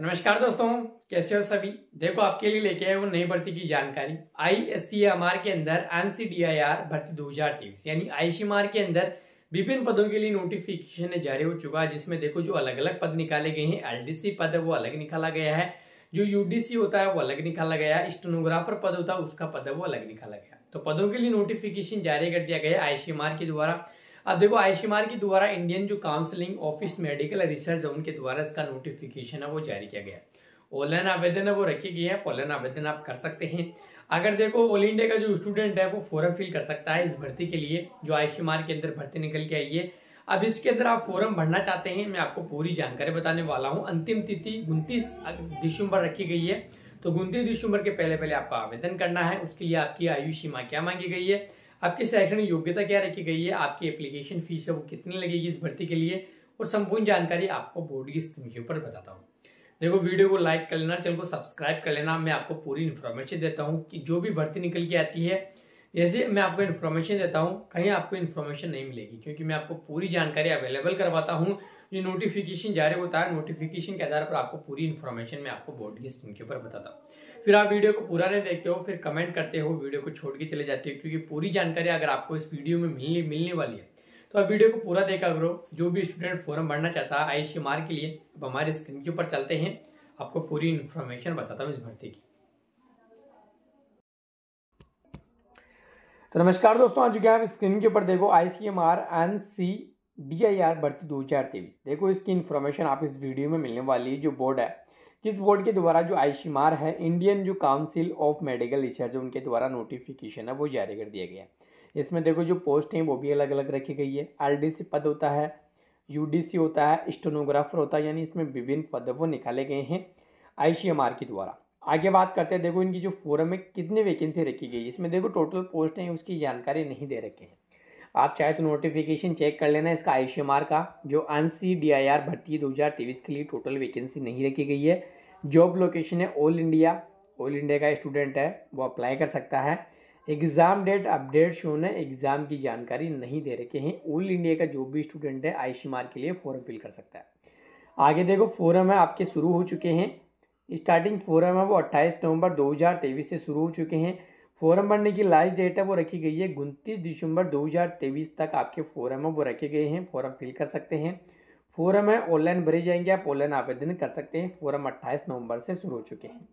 नमस्कार दोस्तों, कैसे हो सभी? देखो, आपके लिए लेके आए वो नई भर्ती की जानकारी। I S C M R के अंदर एनसीडीआईआर भर्ती 2023 यानी आईसीएमआर के अंदर विभिन्न पदों के लिए नोटिफिकेशन जारी हो चुका है, जिसमें देखो जो अलग अलग पद निकाले गए हैं। एलडीसी पद है, वो अलग निकाला गया है। जो यूडीसी होता है, वो अलग निकाला गया है। स्टोनोग्राफर पद होता है, उसका पद है, वो अलग निकाला गया तो पदों के लिए नोटिफिकेशन जारी कर दिया गया है आईसीएमआर के द्वारा। अब देखो आईसीएमआर के द्वारा इंडियन जो काउंसलिंग ऑफ़िस मेडिकल रिसर्च है, उनके द्वारा इसका नोटिफिकेशन है, वो जारी किया गया ऑनलाइन आवेदन है, वो रखे गए हैं ऑनलाइन आवेदन आप कर सकते हैं। अगर देखो ऑल इंडिया का जो स्टूडेंट है, वो फॉरम फिल कर सकता है इस भर्ती के लिए, जो आईसीएमआर के अंदर भर्ती निकल के आई है। अब इसके अंदर आप फॉरम भरना चाहते हैं, मैं आपको पूरी जानकारी बताने वाला हूँ। अंतिम तिथि उनतीस दिसंबर रखी गई है। तो उनतीस दिसंबर के पहले पहले आपको आवेदन करना है, उसके लिए आपकी आयु सीमा क्या मांगी गई है? आपकी शैक्षणिक योग्यता क्या रखी गई है, आपकी एप्लीकेशन फ़ीस है, वो कितनी लगेगी इस भर्ती के लिए, और संपूर्ण जानकारी आपको बोर्ड की स्क्रीन के ऊपर बताता हूँ। देखो वीडियो को लाइक कर लेना चैनल को सब्सक्राइब कर लेना, मैं आपको पूरी इन्फॉर्मेशन देता हूँ कि जो भी भर्ती निकल के आती है। जैसे मैं आपको इन्फॉर्मेशन देता हूँ, कहीं आपको इन्फॉर्मेशन नहीं मिलेगी, क्योंकि मैं आपको पूरी जानकारी अवेलेबल करवाता हूँ जो नोटिफिकेशन जारी होता है। नोटिफिकेशन के आधार पर आपको पूरी इन्फॉर्मेशन मैं आपको बोर्ड की स्क्रीन के ऊपर बताता हूँ। फिर आप वीडियो को पूरा नहीं देखते हो, फिर कमेंट करते हो वीडियो को छोड़ के चले जाते हो, क्योंकि पूरी जानकारी अगर आपको इस वीडियो में मिलने मिलने वाली है तो आप वीडियो को पूरा देखा करो। जो भी स्टूडेंट फॉरम भरना चाहता है आईसीएमआर के लिए अब हमारे स्क्रीन के ऊपर चलते हैं। आपको पूरी इन्फॉर्मेशन बताता हूँ इस भर्ती की। तो नमस्कार दोस्तों, आज क्या आप स्क्रीन के ऊपर देखो I C M R N C D I R भर्ती दो हज़ार तेईस। देखो इसकी इन्फॉर्मेशन आप इस वीडियो में मिलने वाली है, जो बोर्ड है। किस बोर्ड के द्वारा जो आईसीमार है इंडियन जो काउंसिल ऑफ़ मेडिकल रिसर्च उनके द्वारा नोटिफिकेशन है, वो जारी कर दिया गया है। इसमें देखो जो पोस्ट हैं, वो भी अलग अलग रखी गई है। एल पद होता है UDC होता है स्टोनोग्राफर होता है, यानी इसमें विभिन्न पद वो निकाले गए हैं ICMR के द्वारा। आगे बात करते हैं, देखो इनकी जो फोरम में कितनी वैकेंसी रखी गई इसमें देखो टोटल पोस्ट हैं, उसकी जानकारी नहीं दे रखे हैं। आप चाहे तो नोटिफिकेशन चेक कर लेना इसका ICMR का, जो N C D I R भर्ती दो हज़ार तेईस के लिए टोटल वैकेंसी नहीं रखी गई है। जॉब लोकेशन है ऑल इंडिया ऑल इंडिया का स्टूडेंट है, वो अप्लाई कर सकता है। एग्ज़ाम डेट अपडेट शो ने एग्ज़ाम की जानकारी नहीं दे रखे हैं। ऑल इंडिया का जो भी स्टूडेंट है ICMR के लिए फॉर्म फिल कर सकता है। आगे देखो फोरम है, आपके शुरू हो चुके हैं। स्टार्टिंग फोरम है वो अट्ठाईस नवंबर 2023 से शुरू हो चुके हैं। फॉर्म भरने की लास्ट डेट है, वो रखी गई है उनतीस दिसंबर 2023 तक आपके फॉर्म है, वो रखे गए हैं, फॉर्म फिल कर सकते हैं। फॉर्म है, ऑनलाइन भरे जाएँगे, आप ऑनलाइन आवेदन कर सकते हैं, फॉर्म अट्ठाईस नवंबर से शुरू हो चुके हैं।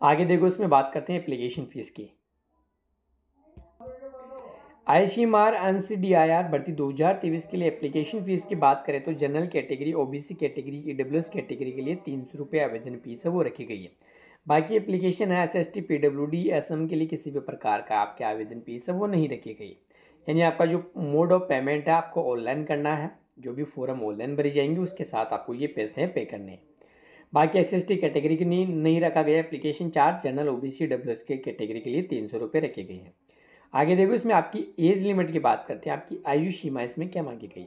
आगे देखो, इसमें बात करते हैं एप्लीकेशन फ़ीस की। I C M R N C D I R भर्ती दो हज़ार तेईस के लिए एप्लीकेशन फ़ीस की बात करें तो general category O B C category E W S category के लिए तीन सौ रुपये आवेदन फ़ीस है, वो रखी गई है। बाकी एप्लीकेशन है S S T P W D S M के लिए किसी भी प्रकार का आपके आवेदन फ़ीस है वो नहीं रखी गई। यानी आपका जो मोड ऑफ़ पेमेंट है, आपको ऑनलाइन करना है, जो भी फॉर्म ऑनलाइन भरी जाएँगे, उसके साथ आपको ये पैसे हैं पे करने। हैं बाकी एस एस टी कैटेगरी के नहीं नहीं रखा गया application charge general O B C W S के कैटेगरी के लिए तीन सौ रुपये रखे गए हैं। आगे देखो, इसमें आपकी एज लिमिट की बात करते हैं, आपकी आयु सीमा इसमें क्या मांगी गई?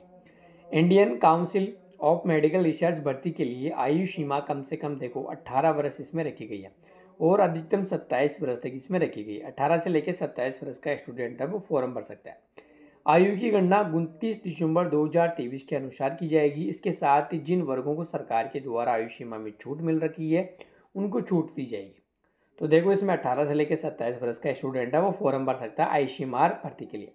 Indian council of medical research भर्ती के लिए आयु सीमा कम से कम देखो 18 वर्ष इसमें रखी गई है और अधिकतम 27 वर्ष तक इसमें रखी गई है। 18 से लेकर 27 वर्ष का स्टूडेंट है वो फॉर्म भर सकता है। आयु की गणना उनतीस दिसंबर 2023 के अनुसार की जाएगी। इसके साथ ही जिन वर्गों को सरकार के द्वारा आयु सीमा में छूट मिल रखी है, उनको छूट दी जाएगी। तो देखो, इसमें अट्ठारह से लेकर सत्ताईस वर्ष का स्टूडेंट है वो फॉर्म भर सकता है आई भर्ती के लिए।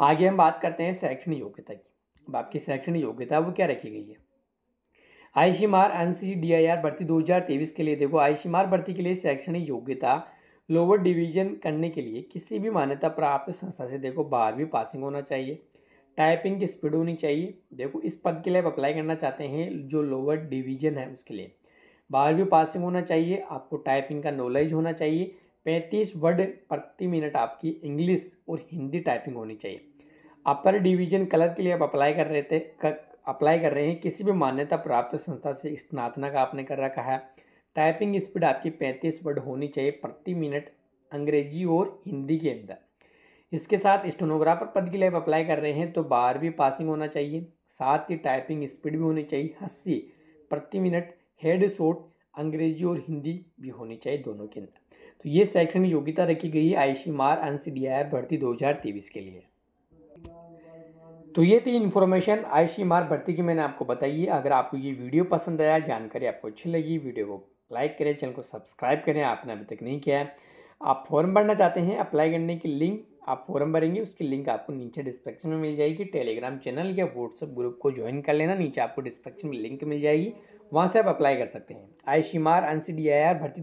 आगे हम बात करते हैं शैक्षणिक योग्यता की। अब आपकी शैक्षणिक योग्यता वो क्या रखी गई है? I C MR N C D I R भर्ती दो हज़ार तेईस के लिए देखो आई सी मार भर्ती के लिए शैक्षणिक योग्यता लोअर डिवीज़न करने के लिए किसी भी मान्यता प्राप्त संस्था से देखो, बारहवीं पासिंग होना चाहिए। टाइपिंग की स्पीड होनी चाहिए। देखो, इस पद के लिए आप अप्लाई करना चाहते हैं जो लोअर डिवीज़न है उसके लिए। बारहवीं पासिंग होना चाहिए, आपको टाइपिंग का नॉलेज होना चाहिए। पैंतीस वर्ड प्रति मिनट आपकी इंग्लिश और हिंदी टाइपिंग होनी चाहिए। अपर डिवीज़न कलर के लिए आप अप्लाई कर रहे थे अप्लाई कर रहे हैं, किसी भी मान्यता प्राप्त संस्था से स्नातनक आपने कर रखा है। टाइपिंग स्पीड आपकी पैंतीस वर्ड होनी चाहिए प्रति मिनट अंग्रेज़ी और हिंदी के अंदर। इसके साथ स्टोनोग्राफर पद के लिए आप अप्लाई कर रहे हैं तो बारहवीं पासिंग होना चाहिए। साथ ही टाइपिंग स्पीड भी होनी चाहिए, अस्सी प्रति मिनट हेड शोट अंग्रेज़ी और हिंदी भी होनी चाहिए दोनों के अंदर। तो ये शैक्षणिक योग्यता रखी गई है IC MR N C D I R भर्ती दो हज़ार तेईस के लिए। तो ये थी इन्फॉर्मेशन आई मार भर्ती की मैंने आपको बताई है। अगर आपको ये वीडियो पसंद आया, जानकारी आपको अच्छी लगी, वीडियो को लाइक करें, चैनल को सब्सक्राइब करें, आपने अभी तक नहीं किया है, आप फॉर्म भरना चाहते हैं अप्लाई करने की लिंक आप फॉर्म भरेंगे, उसकी लिंक आपको नीचे डिस्क्रिप्शन में मिल जाएगी। टेलीग्राम चैनल या व्हाट्सअप ग्रुप को ज्वाइन कर लेना, नीचे आपको डिस्क्रिप्शन में लिंक मिल जाएगी। वहाँ से आप अप्लाई कर सकते हैं। I CMR N C D I R भर्ती